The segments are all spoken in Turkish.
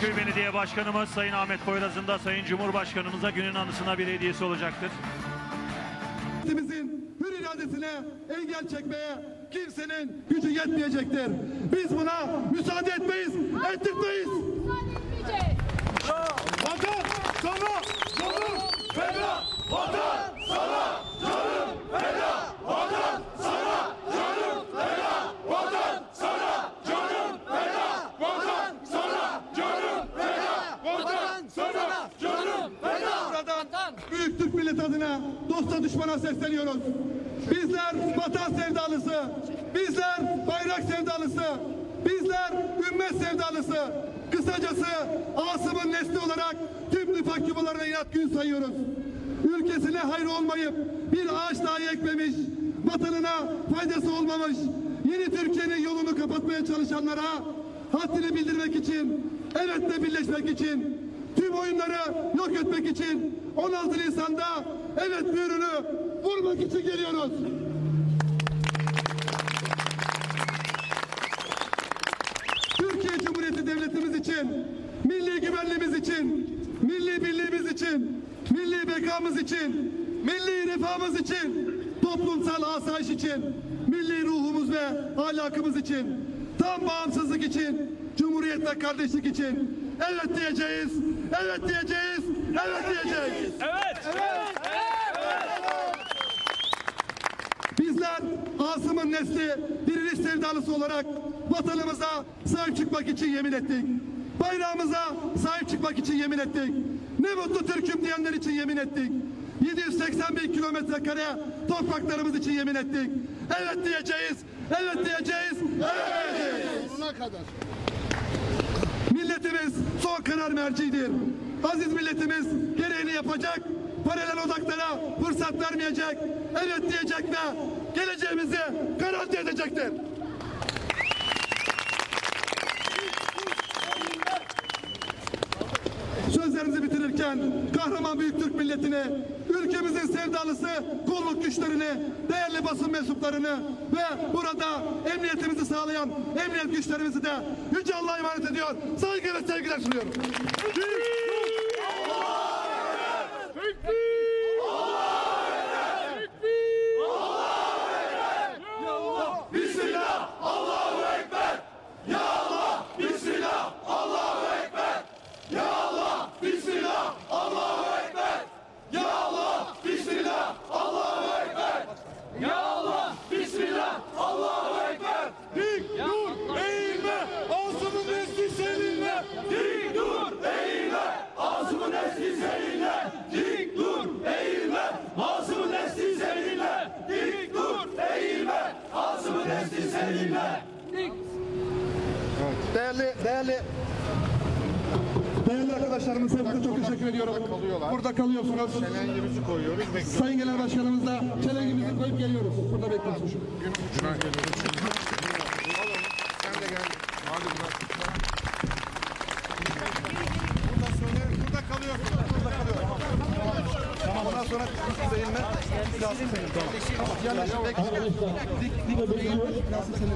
Çekmeköy Belediye Başkanımız Sayın Ahmet Poyraz'ın da Sayın Cumhurbaşkanımıza günün anısına bir hediyesi olacaktır. Milletimizin hür iradesine engel çekmeye kimsenin gücü yetmeyecektir. Biz buna müsaade etmeyiz, ettirmeyiz. Vatan sana canım feda. Vatan sana canım feda. Vatan sana canım feda. Vatan sana canım feda. Vatan sana canım feda. Vatan sana canım feda. Buradan Büyük Türk adına dosta düşmana sesleniyoruz. Bizler vatan sevdalısı, bizler bayrak sevdalısı, bizler ümmet sevdalısı. Kısacası Asım'ın nesli olarak tüm nifak yuvalarına inat gün sayıyoruz. Ülkesine hayır olmayıp bir ağaç dahi ekmemiş, vatanına faydası olmamış, yeni Türkiye'nin yolunu kapatmaya çalışanlara haddini bildirmek için, evetle birleşmek için, tüm oyunları yok etmek için 16 Nisan'da evet mührünü vurmak için geliyoruz. Türkiye Cumhuriyeti Devletimiz için, milli güvenliğimiz için, milli birliğimiz için, milli bekamız için, milli refahımız için, toplumsal asayiş için, milli ruhumuz ve ahlakımız için, tam bağımsızlık için, cumhuriyet ve kardeşlik için evet diyeceğiz, evet diyeceğiz, evet diyeceğiz. Bizler Asım'ın nesli diriliş sevdalısı olarak vatanımıza sahip çıkmak için yemin ettik. Bayrağımıza sahip çıkmak için yemin ettik. Ne mutlu Türk'üm diyenler için yemin ettik. 781 kilometre kare topraklarımız için yemin ettik. Evet diyeceğiz, evet diyeceğiz, evet diyeceğiz. Sonuna kadar. Milletimiz son karar mercidir. Aziz milletimiz gereğini yapacak, paralel odaklara fırsat vermeyecek, evet diyecek ve geleceğimizi garanti edecektir. Sözlerimizi bitirirken kahraman büyük Türk milletine, ülkemizin sevdalısı kolluk güçlerini, değerli basın mensuplarını ve burada emniyetimizi sağlayan emniyet güçlerimizi de Yüce Allah'a emanet ediyor. Saygı ve sevgiler sunuyorum. Kalıyorsunuz. çelengimizi koyuyoruz. Sayın Genel Başkanımız da çelengimizi koyup geliyoruz. Burada bekliyoruz. Gün.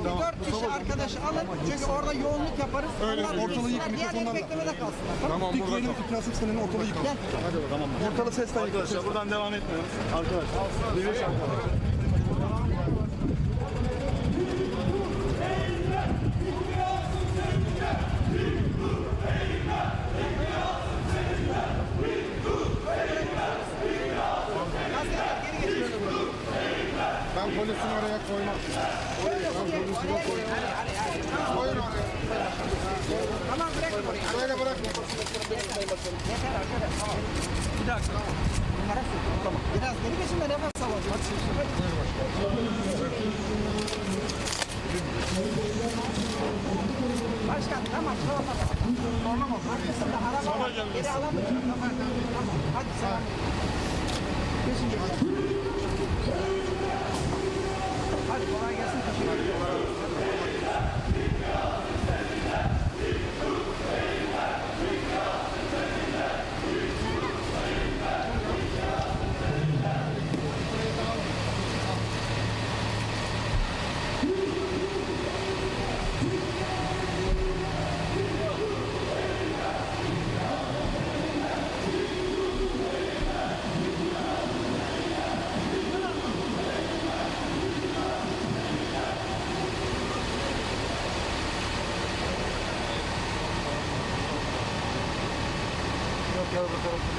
Dört kişi arkadaşı alın çünkü orada yoğunluk yaparız. Öyle, Onlar ortalığı yık, Diğerleri mikrofondan da. beklemede kalsınlar. Tamam. Dik değilim. Nasip senin ortalığı yık. Hadi tamam. Ortalığı yık. Arkadaşlar buradan devam etmiyoruz. Arkadaşlar. Arkadaşlar. Koymam. Koyun oraya. Tamam bırakın orayı. Böyle bırakma. Yeter arkadaş. Tamam. Bir dakika. Numara sıkın. Tamam. Biraz geri geçin de nefes alın. Hadi. Başkan tamam tamam tamam. Arkasında araba var. Geri. Tamam tamam. Hadi selam. Geçin geçin. over the.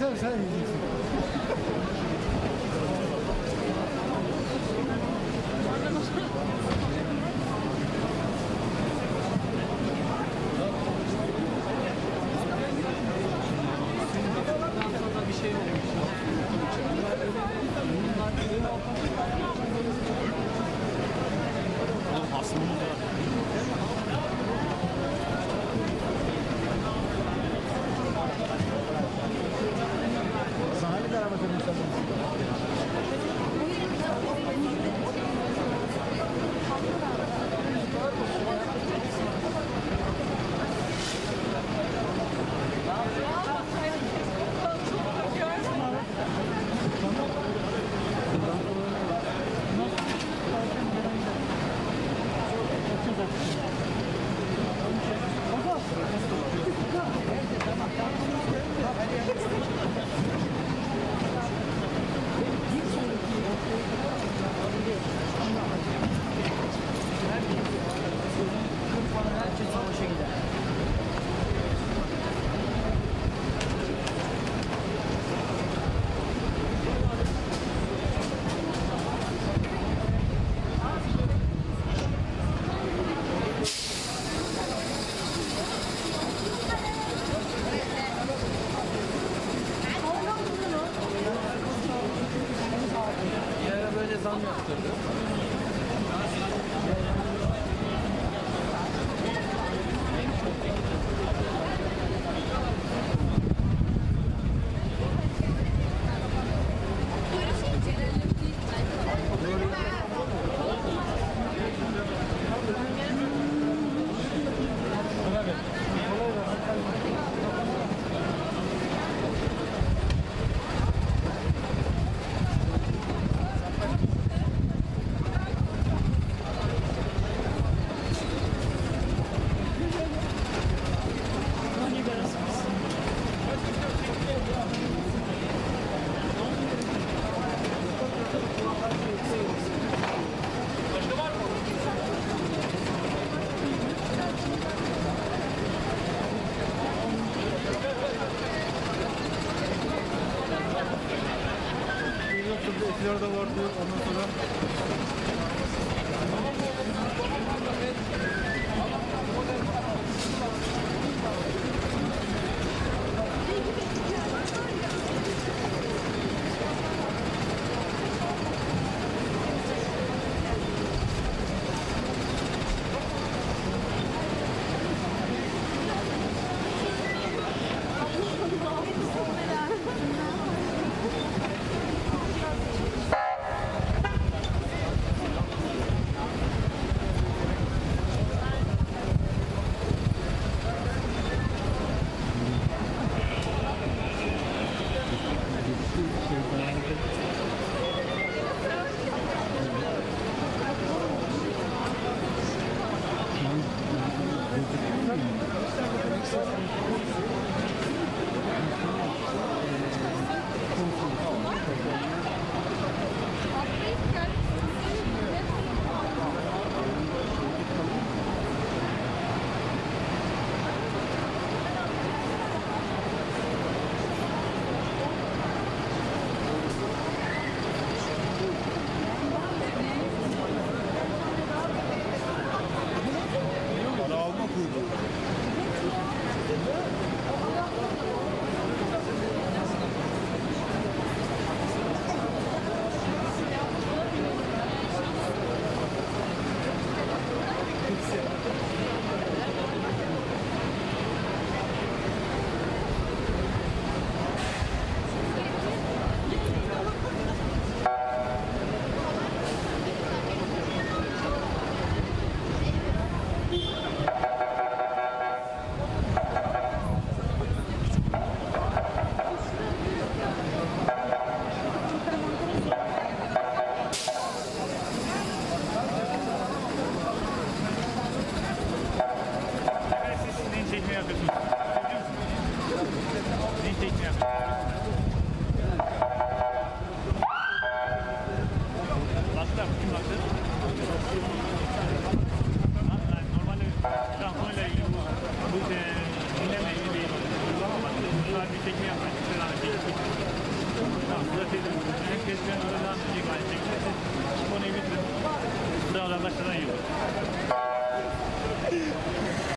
そうそう。Yeah.